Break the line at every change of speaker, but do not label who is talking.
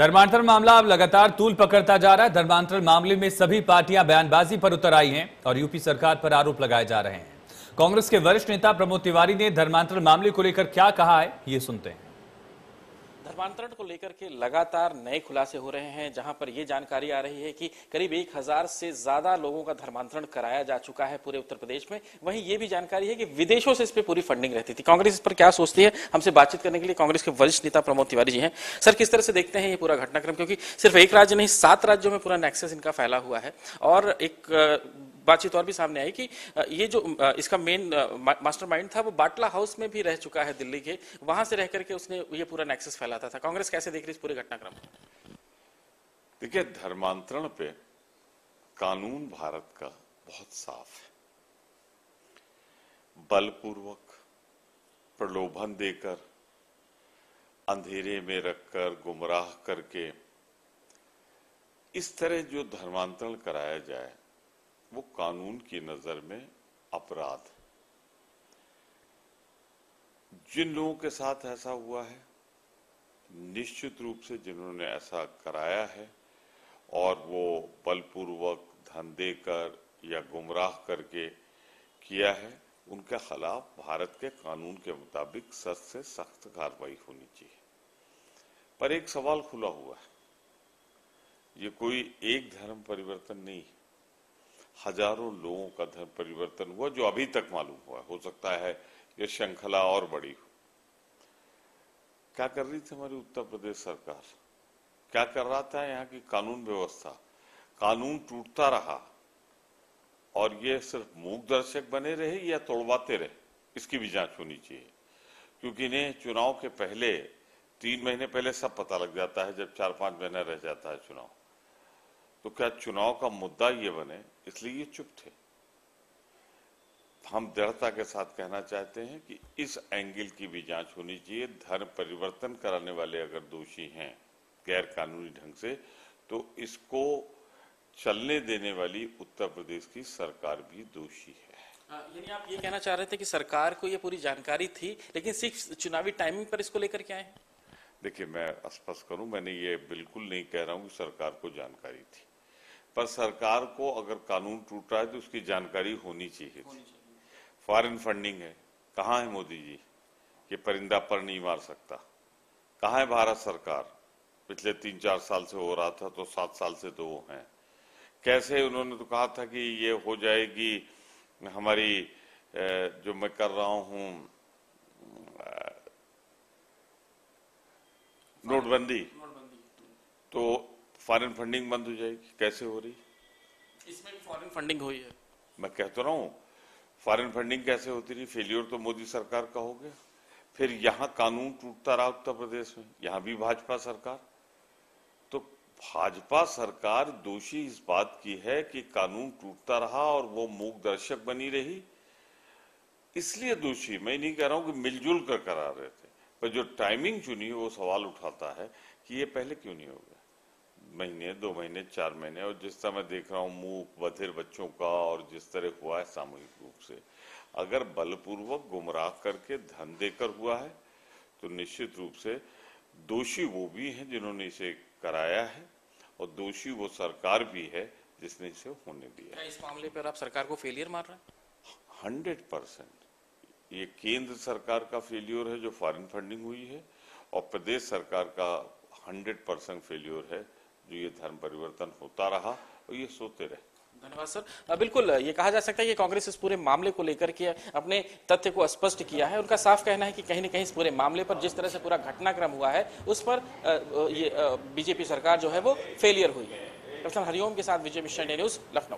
धर्मांतरण मामला अब लगातार तूल पकड़ता जा रहा है। धर्मांतरण मामले में सभी पार्टियाँ बयानबाजी पर उतर आई हैं और यूपी सरकार पर आरोप लगाए जा रहे हैं। कांग्रेस के वरिष्ठ नेता प्रमोद तिवारी ने धर्मांतरण मामले को लेकर क्या कहा है, ये सुनते हैं।
धर्मांतरण को लेकर के लगातार नए खुलासे हो रहे हैं, जहाँ पर यह जानकारी आ रही है कि करीब एक हज़ार से ज़्यादा लोगों का धर्मांतरण कराया जा चुका है पूरे उत्तर प्रदेश में। वहीं ये भी जानकारी है कि विदेशों से इस पर पूरी फंडिंग रहती थी। कांग्रेस इस पर क्या सोचती है, हमसे बातचीत करने के लिए कांग्रेस के वरिष्ठ नेता प्रमोद तिवारी जी हैं। सर, किस तरह से देखते हैं ये पूरा घटनाक्रम? क्योंकि सिर्फ़ एक राज्य नहीं, सात राज्यों में पूरा नेक्सेस इनका फैला हुआ है। और एक बातचीत और भी सामने आई कि ये जो इसका मेन मास्टरमाइंड था, वो बाटला हाउस में भी रह चुका है दिल्ली के। वहाँ से रह करके उसने ये पूरा नेक्सस फैलाता था। कांग्रेस कैसे देख रही इस पूरे घटनाक्रम
देखिए, धर्मांतरण पे कानून भारत का बहुत साफ़ है। बलपूर्वक प्रलोभन देकर, अंधेरे में रखकर, गुमराह करके, इस तरह जो धर्मांतरण कराया जाए वो कानून की नज़र में अपराध जिन लोगों के साथ ऐसा हुआ है, निश्चित रूप से जिन्होंने ऐसा कराया है और वो बलपूर्वक धन देकर या गुमराह करके किया है, उनके खिलाफ भारत के कानून के मुताबिक सख्त से सख्त कार्रवाई होनी चाहिए। पर एक सवाल खुला हुआ है। ये कोई एक धर्म परिवर्तन नहीं है। हज़ारों लोगों का धर्म परिवर्तन हुआ, जो अभी तक मालूम हुआ। हो सकता है ये श्रृंखला और बड़ी हो। क्या कर रही थी हमारी उत्तर प्रदेश सरकार? क्या कर रहा था यहाँ की कानून व्यवस्था? कानून टूटता रहा और ये सिर्फ़ मूक दर्शक बने रहे या तोड़वाते रहे? इसकी भी जाँच होनी चाहिए। क्योंकि इन्हें चुनाव के पहले, तीन महीने पहले सब पता लग जाता है, जब चार पाँच महीना रह जाता है चुनाव। तो क्या चुनाव का मुद्दा ये बने इसलिए ये चुप थे। हम दृढ़ता के साथ कहना चाहते हैं कि इस एंगल की भी जाँच होनी चाहिए धर्म परिवर्तन कराने वाले अगर दोषी हैं गैर कानूनी ढंग से तो इसको चलने देने वाली उत्तर प्रदेश की सरकार भी दोषी है।
यानी आप ये कहना चाह रहे थे कि सरकार को ये पूरी जानकारी थी लेकिन सिर्फ़ चुनावी टाइमिंग पर इसको लेकर क्या है?
देखिए मैं स्पष्ट करूँ मैंने ये बिल्कुल नहीं कह रहा हूँ कि सरकार को जानकारी थी। पर सरकार को अगर कानून टूट रहा है तो उसकी जानकारी होनी चाहिए। फॉरेन फंडिंग है। कहाँ है मोदी जी? कि परिंदा पर नहीं मार सकता। कहा है भारत सरकार? पिछले तीन चार साल से हो रहा था तो सात साल से तो वो हैं। कैसे उन्होंने तो कहा था कि ये हो जाएगी हमारी जो मैं कर रहा हूँ नोटबंदी। तो फॉरेन फंडिंग बंद हो जाएगी कैसे हो रही?
इसमें भी फॉरेन फंडिंग हुई है
मैं कहता तो रहा हूँ फॉरेन फंडिंग कैसे होती रही? फेलियर तो मोदी सरकार का हो गया। फिर यहाँ कानून टूटता रहा उत्तर प्रदेश में यहाँ भी भाजपा सरकार। तो भाजपा सरकार दोषी इस बात की है कि कानून टूटता रहा और वो मूक दर्शक बनी रही। इसलिए दोषी मैं नहीं कह रहा हूँ कि मिलजुल कर करा रहे थे पर जो टाइमिंग चुनी वो सवाल उठाता है कि ये पहले क्यों नहीं हो गया? महीने दो महीने चार महीने और जिस तरह मैं देख रहा हूँ मूक बधिर बच्चों का और जिस तरह हुआ है सामूहिक रूप से। अगर बलपूर्वक गुमराह करके धन देकर हुआ है तो निश्चित रूप से दोषी वो भी हैं जिन्होंने इसे कराया है और दोषी वो सरकार भी है जिसने इसे होने दिया
इस मामले पर आप सरकार को फेलियर मार रहे हैं?
Hundred percent. ये केंद्र सरकार का फेलियर है जो फॉरेन फंडिंग हुई है और प्रदेश सरकार का हंड्रेड परसेंट फेल्योर है जो ये धर्म परिवर्तन होता रहा, और ये सोते रहे।
धन्यवाद, सर। बिल्कुल, ये कहा जा सकता है कि कांग्रेस इस पूरे मामले को लेकर के अपने तथ्य को स्पष्ट किया है। उनका साफ़ कहना है कि कहीं ना कहीं इस पूरे मामले पर जिस तरह से पूरा घटनाक्रम हुआ है, उस पर ये बीजेपी सरकार जो है वो फेलियर हुई है। हरिओम के साथ विजय मिश्रा न्यूज़ लखनऊ।